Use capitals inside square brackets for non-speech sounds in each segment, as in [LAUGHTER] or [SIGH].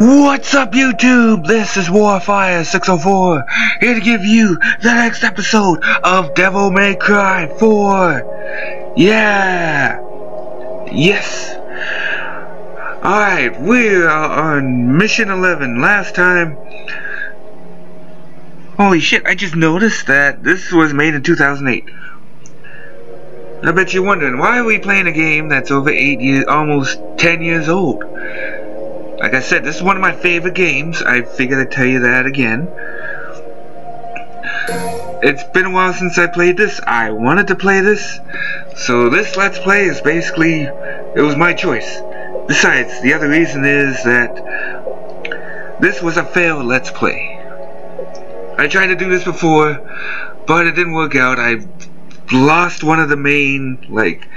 What's up YouTube? This is Warfire604 here to give you the next episode of Devil May Cry 4. Yeah! Yes! Alright, we are on mission 11. Last time... Holy shit, I just noticed that this was made in 2008. I bet you're wondering, why are we playing a game that's over 8 years, almost 10 years old? Like I said, this is one of my favorite games. I figured I'd tell you that again. It's been a while since I played this. I wanted to play this. So this Let's Play is basically, it was my choice. Besides, the other reason is that this was a failed Let's Play. I tried to do this before, but it didn't work out. I lost one of the main, like,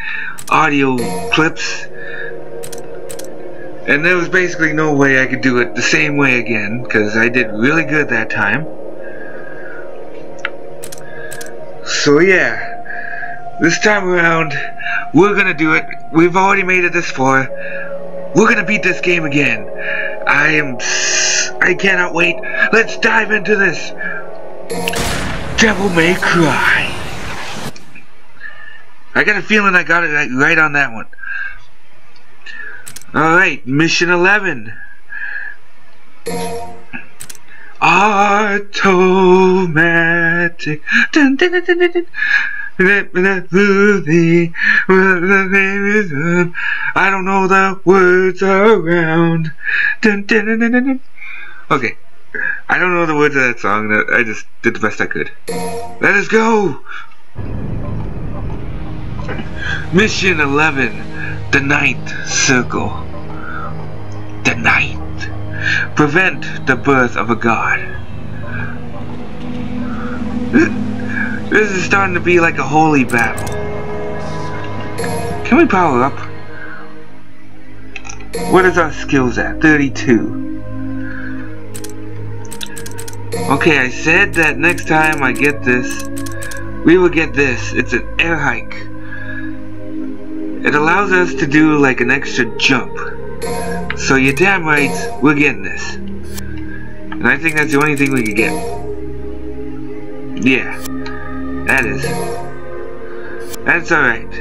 audio clips and there was basically no way I could do it the same way again, because I did really good that time. So yeah, this time around, we're gonna do it. We've already made it this far. We're gonna beat this game again. I am... I cannot wait. Let's dive into this. Devil May Cry. I got a feeling I got it right on that one. Alright, mission 11. Automatic. Dun, dun, dun. I don't know the words around. Okay. I don't know the words of that song. I just did the best I could. Let us go! Mission 11. The ninth circle. The ninth. Prevent the birth of a god. This is starting to be like a holy battle. Can we power up? What is our skills at? 32. Okay, I said that next time I get this, we will get this. It's an air hike. It allows us to do like an extra jump. So you're damn right, we're getting this. And I think that's the only thing we can get. Yeah, that is. That's alright.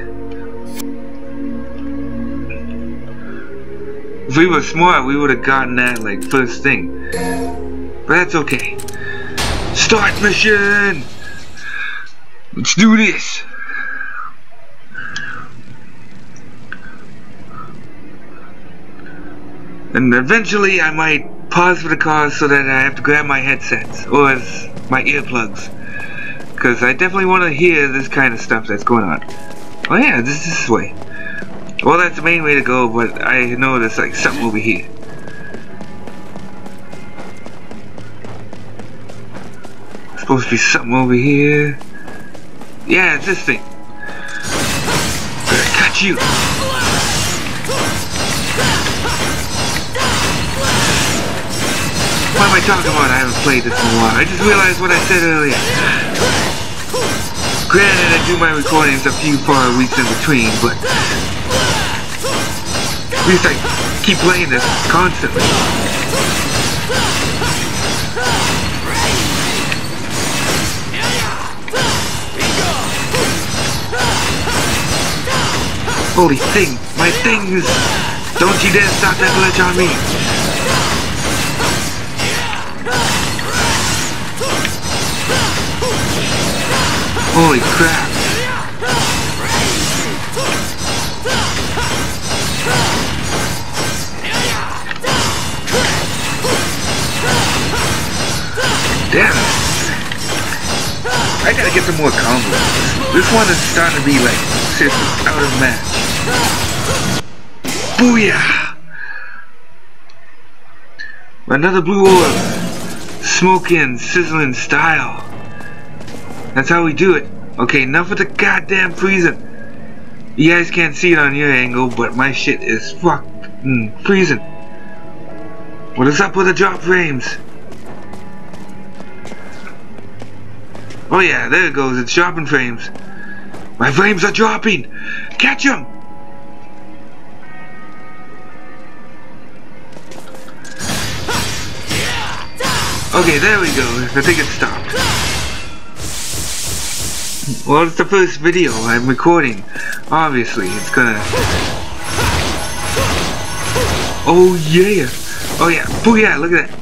If we were smart, we would have gotten that like first thing. But that's okay. Start mission! Let's do this! And eventually I might pause for the cause so that I have to grab my headsets or my earplugs. Because I definitely want to hear this kind of stuff that's going on. Oh yeah, this is this way. Well, that's the main way to go, but I know there's like something over here. Supposed to be something over here. Yeah, it's this thing. I got you. What am I talking about? I haven't played this in a while. I just realized what I said earlier. Granted, I do my recordings a few far weeks in between, but at least I keep playing this constantly. Holy thing! My things! Don't you dare stop that glitch on me! Holy crap. Damn it. I gotta get some more combos. This one is starting to be like, seriously, out of match. Booyah! Another blue orb. Smoking, sizzling style. That's how we do it. Okay, enough with the goddamn freezing. You guys can't see it on your angle, but my shit is fucking freezing. What is up with the drop frames? Oh yeah, there it goes. It's dropping frames. My frames are dropping. Catch them. Okay, there we go. I think it stopped. Well, it's the first video I'm recording. Obviously, it's gonna... Oh yeah! Oh yeah! Oh, Booyah! Look at that!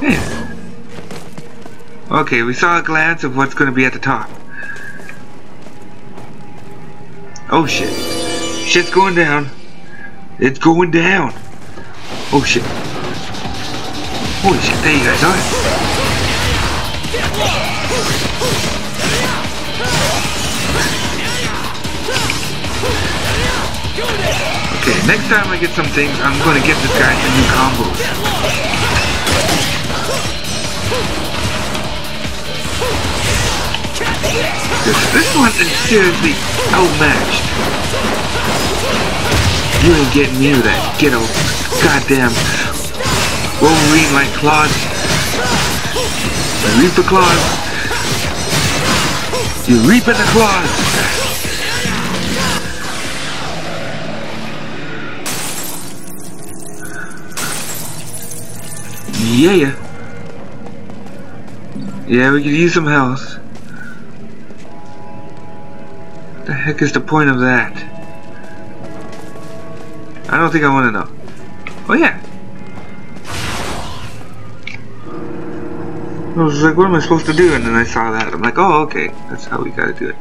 Yeah. Okay, we saw a glance of what's gonna be at the top. Oh shit. Shit's going down. It's going down. Oh shit. Holy shit, there you guys are. Next time I get some things, I'm gonna get this guy some new combos. This, this one is seriously outmatched. You ain't getting near that ghetto goddamn Wolverine like claws. I reap the claws. You reap in the claws. Yeah. Yeah, Yeah we could use some health. The heck is the point of that? I don't think I want to know. Oh yeah, I was like, what am I supposed to do? And then I saw that. I'm like, oh, okay. That's how we gotta do it.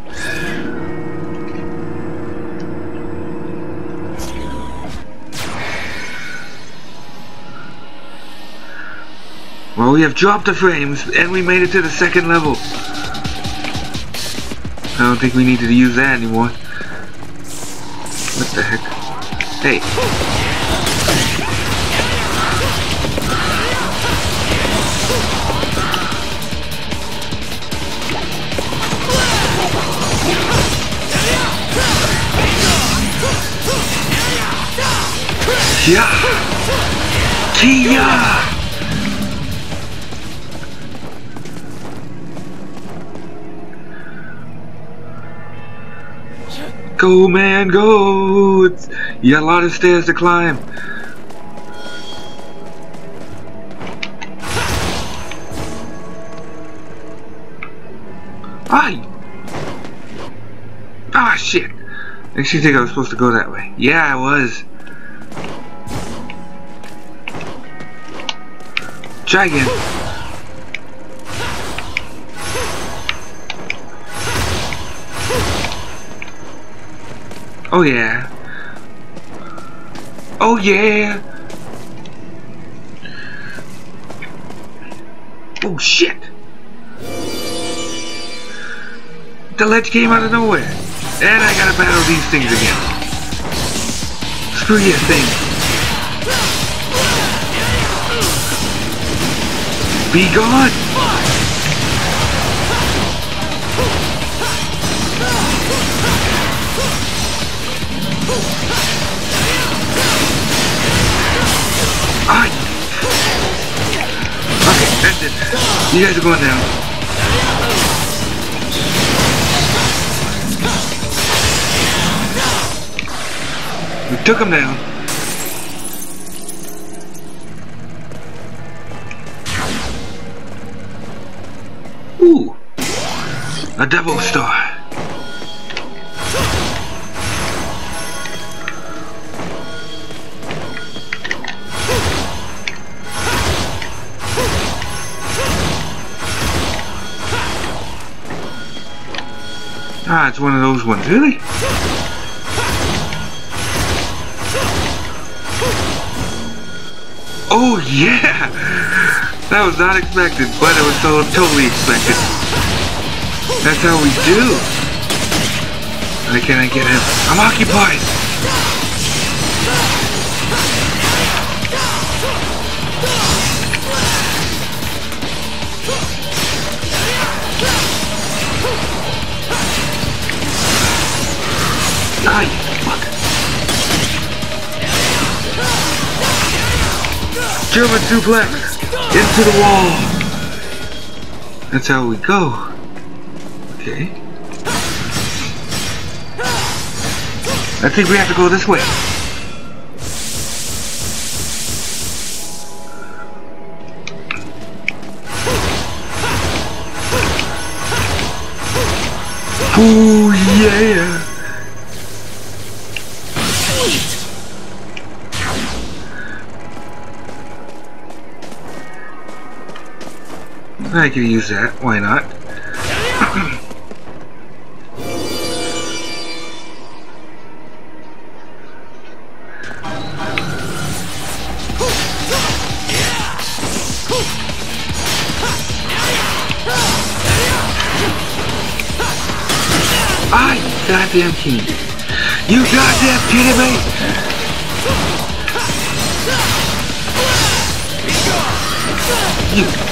Well, we have dropped the frames, and we made it to the second level. I don't think we need to use that anymore. What the heck? Hey. Yeah! Kia! Go man, go! It's, you got a lot of stairs to climb. Hi! Ah shit! I actually think I was supposed to go that way. Yeah, I was. Try again. Oh yeah. Oh yeah. Oh shit. The ledge came out of nowhere. And I gotta battle these things again. Screw you thing. Be gone! You guys are going down. We took him down. Ooh. A Devil Star. It's one of those ones. Really? Oh, yeah! That was not expected, but it was so totally expected. That's how we do. Why can't I get him? I'm occupied. German suplex into the wall. That's how we go. Okay. I think we have to go this way. Ooh, yeah! I could use that, why not? You goddamn king. You goddamn kidding me? You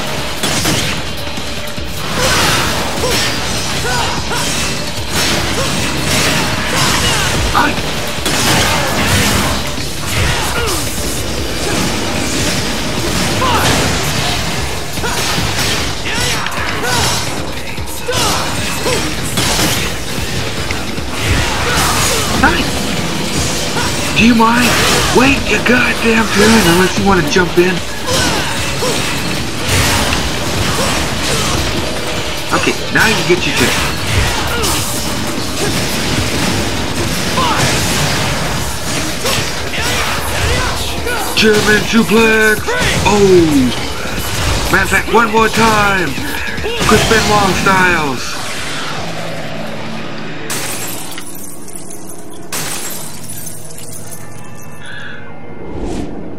you mind? Wait your goddamn turn unless you want to jump in. Okay, now you get your turn. German suplex! Oh! Matter of fact, one more time! Chris Benoit styles!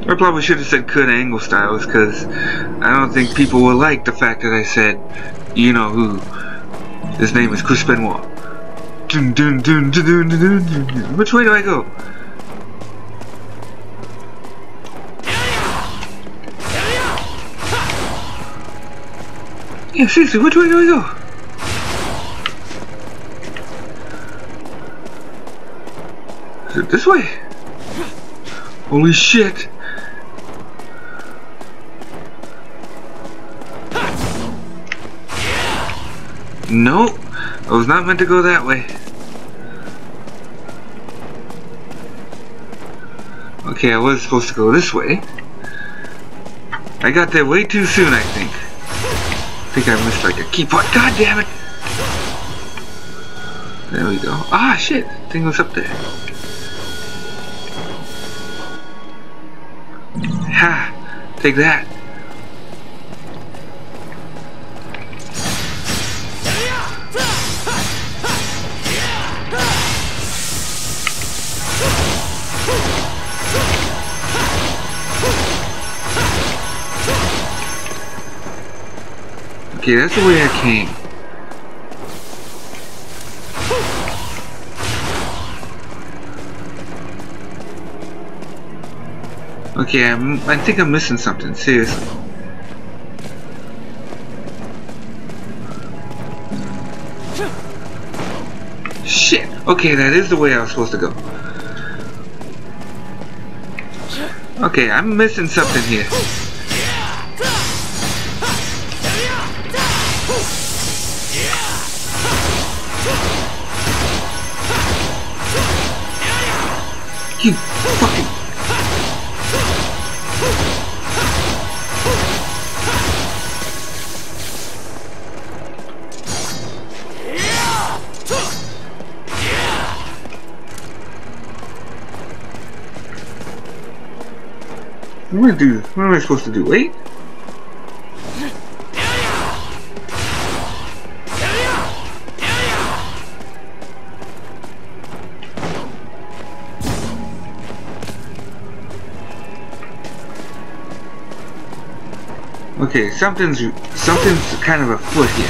I probably should have said Kurt Angle Styles because I don't think people will like the fact that I said, you know who. His name is Chris Benoit. Which way do I go? Yeah, seriously, which way do I go? Is it this way? Holy shit! Nope. I was not meant to go that way. Okay, I was supposed to go this way. I got there way too soon, I think. I think I missed like a key part. God damn it! There we go. Ah, shit! Thing was up there. Ha! Take that. Okay, that's the way I came. Okay, I'm, I think I'm missing something, seriously. Shit! Okay, that is the way I was supposed to go. Okay, I'm missing something here. You fucking... What am I do? What am I supposed to do? Wait? Something's something's kind of afoot here.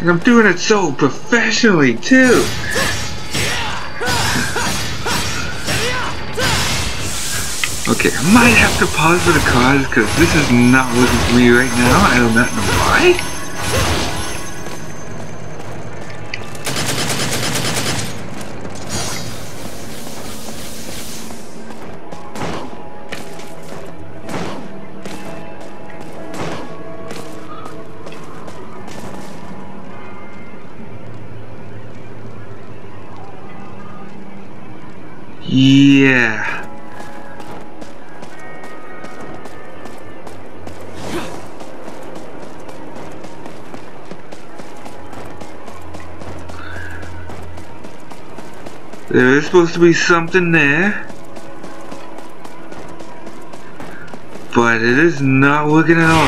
And I'm doing it so professionally too. Okay, I might have to pause for the cause because this is not working for me right now. I do not know why. Supposed to be something there. But it is not working at all.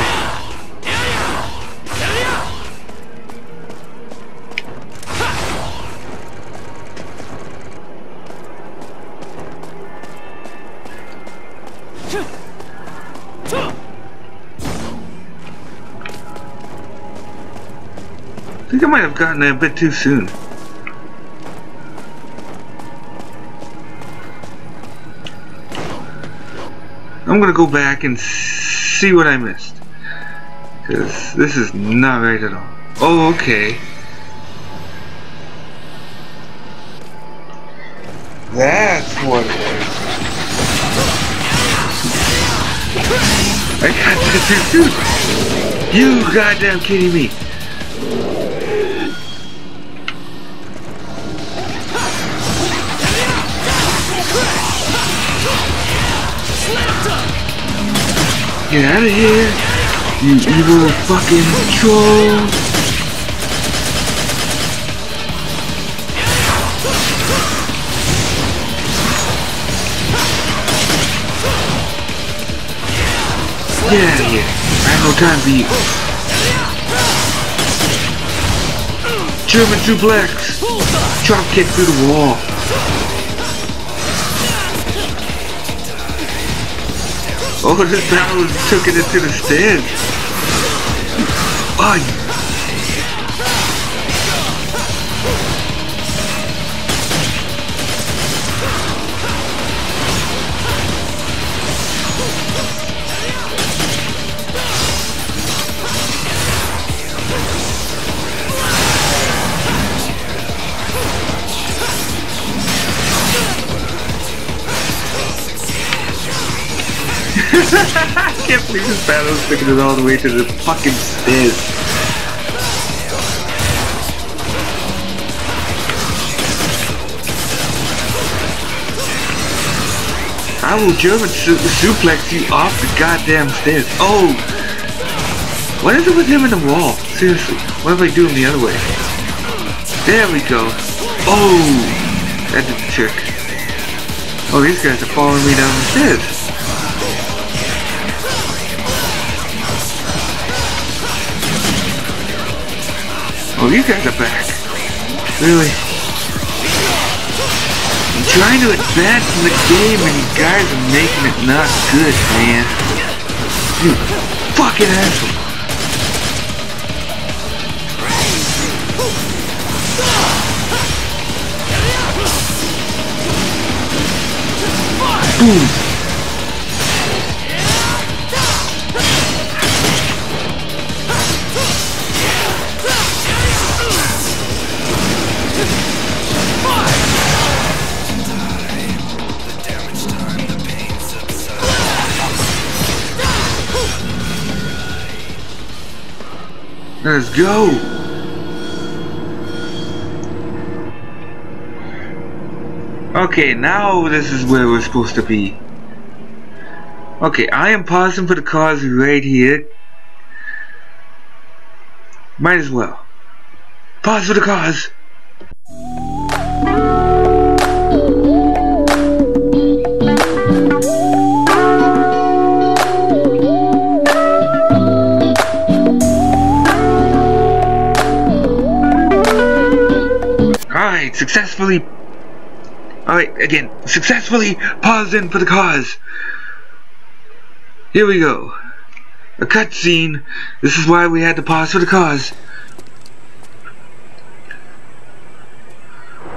I think I might have gotten there a bit too soon. I'm gonna go back and see what I missed. Because this is not right at all. Oh, okay. That's what it is. I got this too You goddamn kidding me. Get out of here, you evil fucking troll! Get out of here. I have no time for you. German suplex! Drop kick through the wall. Oh, this battle is took it into the stand. Oh, Is taking it all the way to the fucking stairs. I will German su suplex you off the goddamn stairs. Oh! What is it with him in the wall? Seriously, what if I do him the other way? There we go. Oh! That did the trick. Oh, these guys are following me down the stairs. You guys are back. Really? I'm trying to advance in the game and you guys are making it not good, man. You fucking asshole. Boom. Let's go! Okay, now this is where we're supposed to be. Okay, I am pausing for the cars right here. Might as well. Pause for the cars! Successfully... Alright, again, successfully paused in for the cause. Here we go. A cutscene. This is why we had to pause for the cause.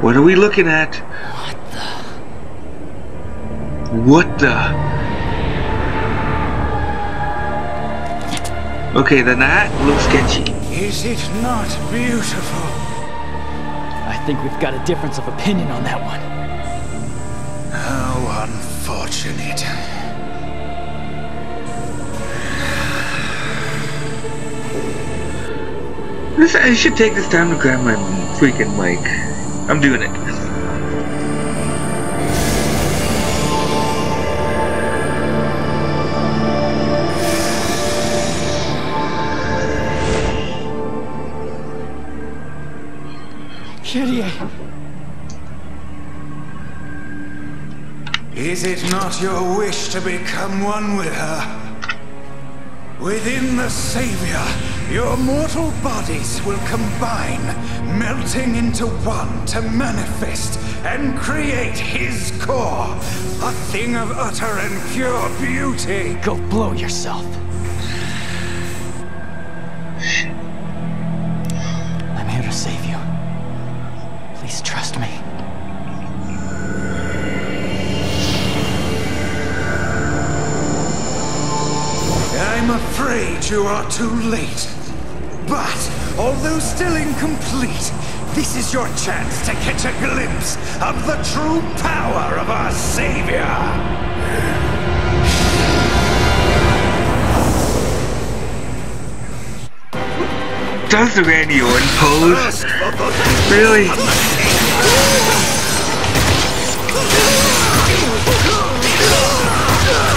What are we looking at? What the? What the? Okay, then that looks sketchy. Is it not beautiful? I think we've got a difference of opinion on that one. How unfortunate. Listen, I should take this time to grab my freaking mic. I'm doing it. Is it not your wish to become one with her? Within the Savior, your mortal bodies will combine, melting into one to manifest and create his core. A thing of utter and pure beauty. Go blow yourself. Afraid you are too late. But, although still incomplete, this is your chance to catch a glimpse of the true power of our Savior. Does the Randy Orton pose? Really? [LAUGHS]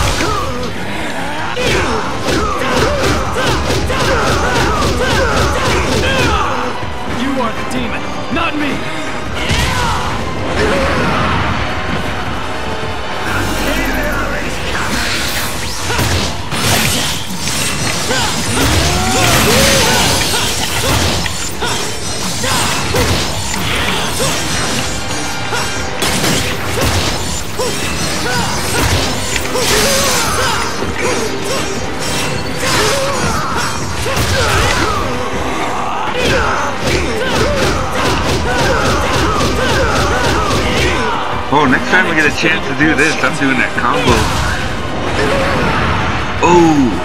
are the demon, not me! Chance to do this, I'm doing that combo. Oh!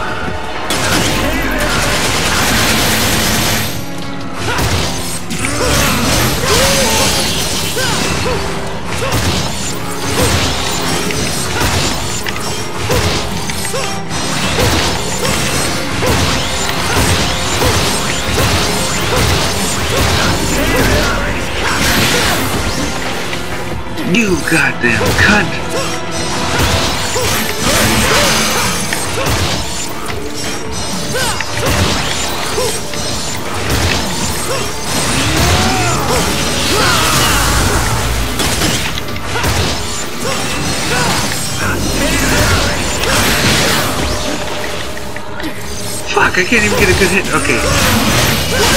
Goddamn cunt! Fuck, I can't even get a good hit. Okay.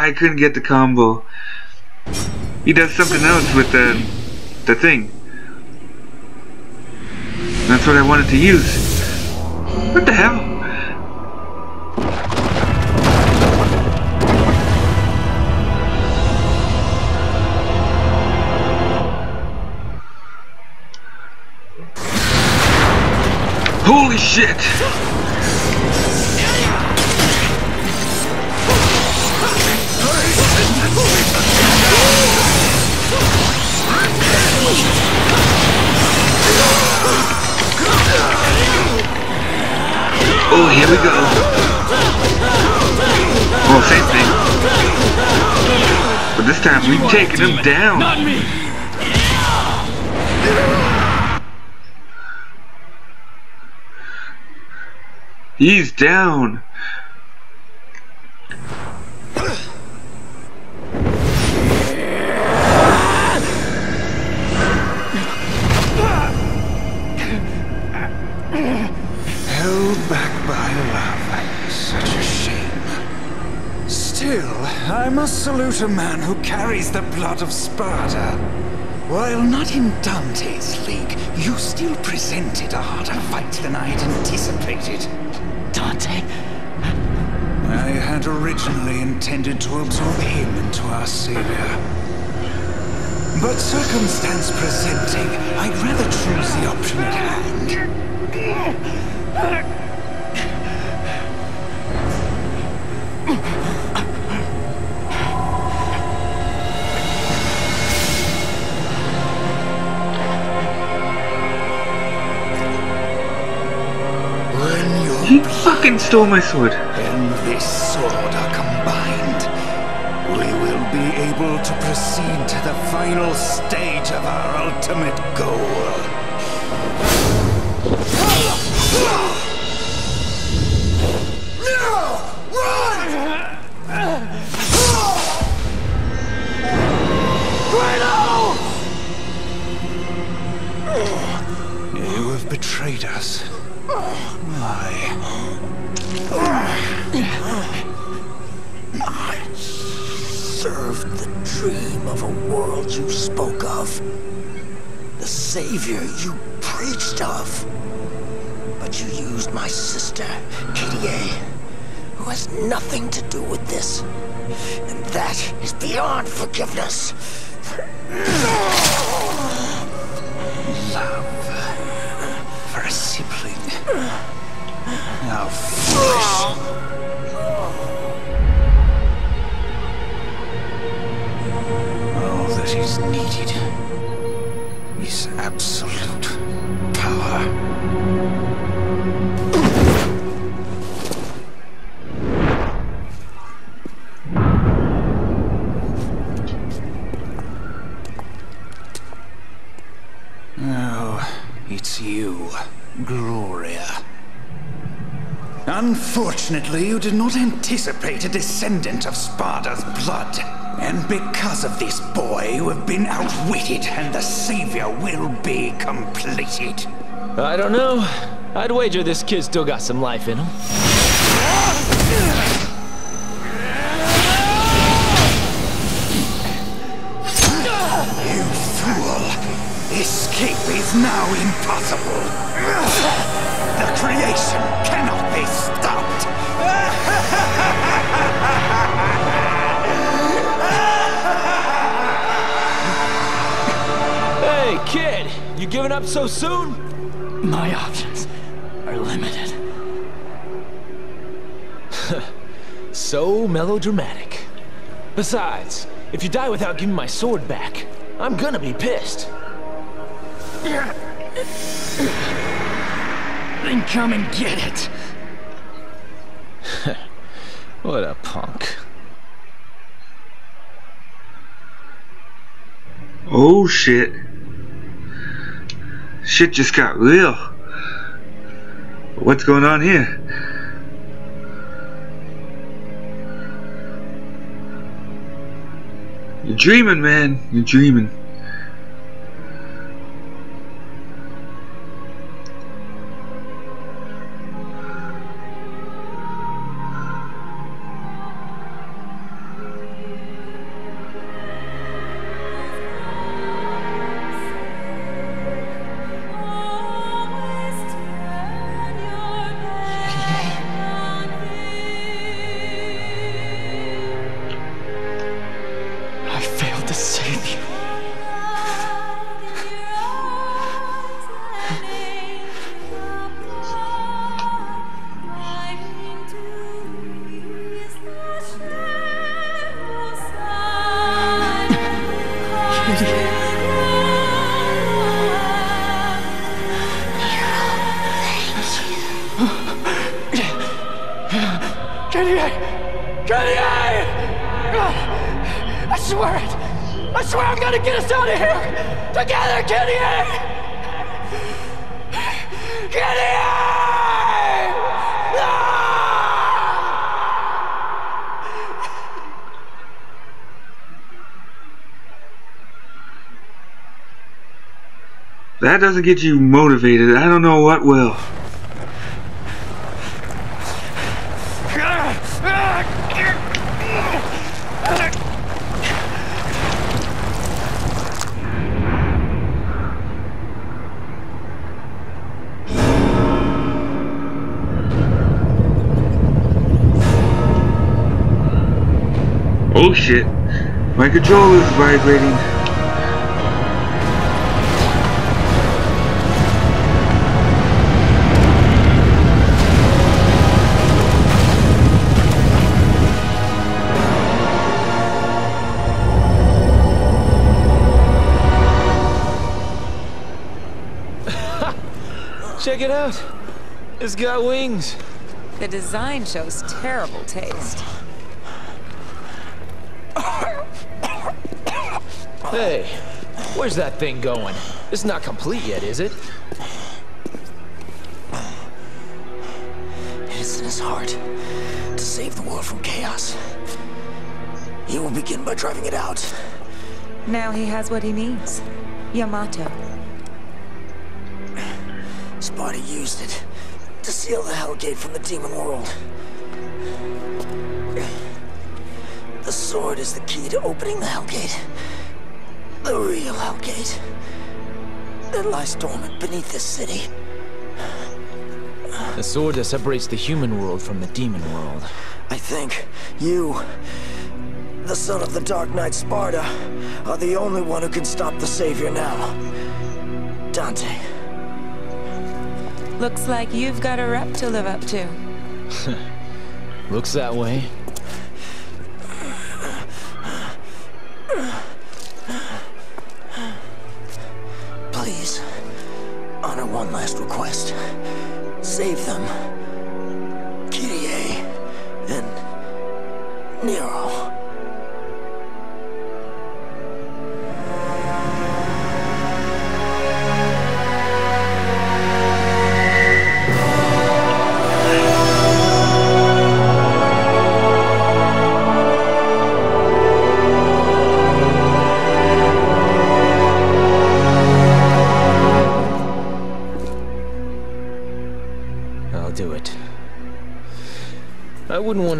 I couldn't get the combo. He does something else with the the thing. That's what I wanted to use. What the hell? Holy shit! Oh, here we go. Well, same thing. But this time we've taken him down. Not me! He's down. Held back by love. Such a shame. Still, I must salute a man who carries the blood of Sparda. While not in Dante's league, you still presented a harder fight than I had anticipated. Dante, I had originally intended to absorb him into our savior. But circumstance presenting, I'd rather choose the option at hand. He fucking stole my sword. and this sword are combined, we will be able to proceed to the final stage of our ultimate goal. You have betrayed us. My, I served the dream of a world you spoke of. The savior you preached of. My sister, Kyrie, who has nothing to do with this. And that is beyond forgiveness. Love for a sibling. How foolish. All that is needed is absolute Unfortunately, you did not anticipate a descendant of Sparda's blood. And because of this boy, you have been outwitted, and the Savior will be completed. I don't know. I'd wager this kid still got some life in him. You fool! Escape is now impossible! Giving up so soon? My options are limited. [LAUGHS] So melodramatic. Besides, if you die without giving my sword back, I'm gonna be pissed. Then come and get it. [LAUGHS] What a punk. Oh shit. Shit just got real. What's going on here? You're dreaming, man. You're dreaming. That doesn't get you motivated. I don't know what will. Oh shit. My controller's vibrating. Check it out. It's got wings. The design shows terrible taste. Hey, where's that thing going? It's not complete yet, is it? It is in his heart to save the world from chaos. He will begin by driving it out. Now he has what he needs. Yamato. Sparda used it to seal the Hellgate from the demon world. The sword is the key to opening the Hellgate. The real Hellgate. That lies dormant beneath this city. The sword that separates the human world from the demon world. I think you, the son of the Dark Knight Sparda, are the only one who can stop the Savior now. Dante. Looks like you've got a rep to live up to. [LAUGHS] Looks that way. Please, honor one last request. Save them. Kyrie and Nero.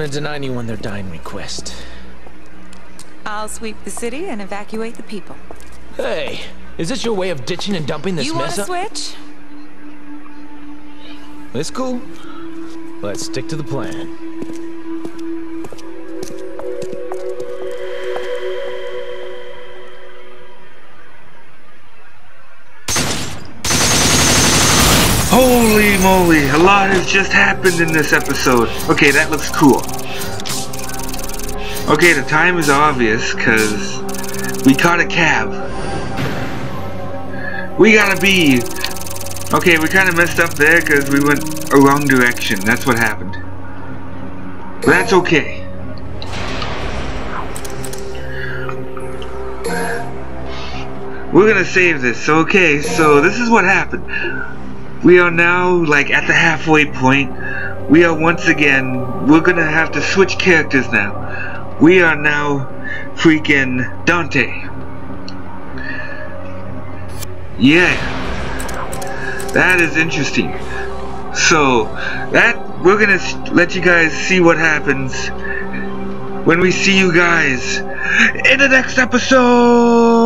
I wouldn't want to deny anyone their dying request. I'll sweep the city and evacuate the people. Hey, is this your way of ditching and dumping this you mess up? switch? It's cool. Let's stick to the plan. Moly, a lot has just happened in this episode. Okay, that looks cool. Okay, the time is obvious, because we caught a cab. We gotta be... Okay, we kind of messed up there because we went a wrong direction. That's what happened. But that's okay. We're gonna save this. Okay, so this is what happened. We are now like at the halfway point. We are once again, we're gonna have to switch characters now. We are now freaking Dante. Yeah. That is interesting. So, that, we're gonna let you guys see what happens when we see you guys in the next episode!